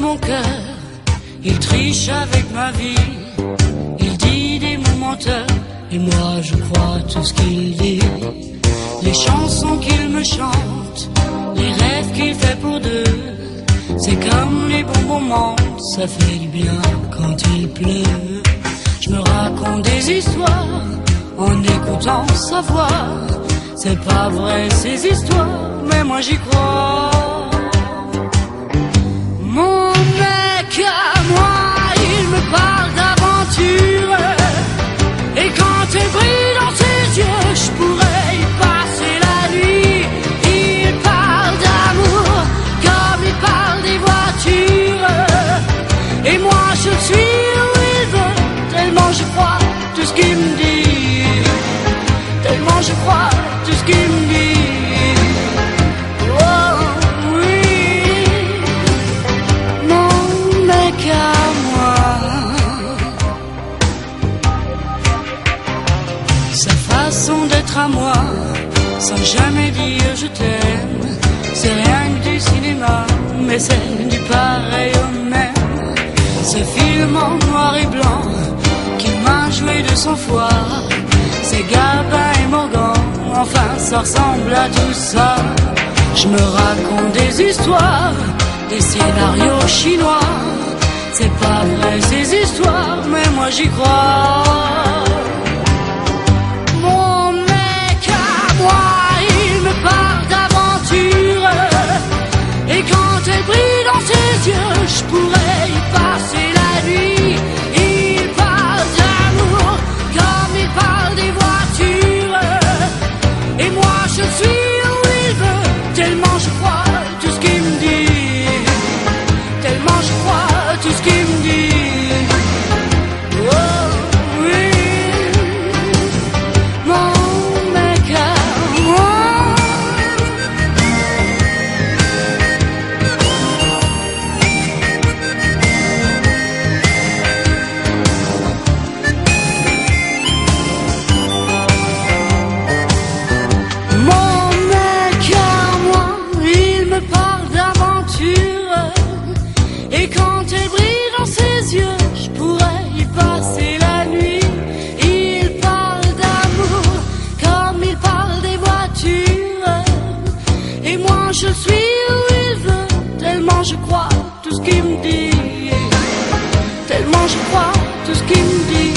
mon cœur, il triche avec ma vie. Il dit des mots menteurs, et moi je crois tout ce qu'il dit. Les chansons qu'il me chante, les rêves qu'il fait pour deux. C'est comme les bons moments, ça fait du bien quand il pleut. Je me raconte des histoires en écoutant sa voix. C'est pas vrai ces histoires, mais moi j'y crois. Tellement je crois tout ce qu'il me sans jamais dire je t'aime, c'est rien que du cinéma, mais c'est du pareil au même. Ce film en noir et blanc qui m'a joué de son foie, c'est Gabin et Morgan, enfin ça ressemble à tout ça. Je me raconte des histoires, des scénarios chinois. C'est pas vrai ces histoires, mais moi j'y crois. tout ce qu'il me dit. Tellement je crois tout ce qu'il me dit.